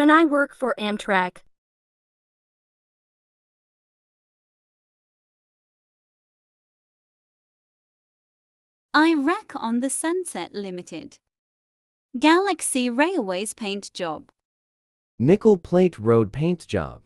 when I work for Amtrak. I rack on the Sunset Limited. Galaxy Railways paint job. Nickel plate road paint job.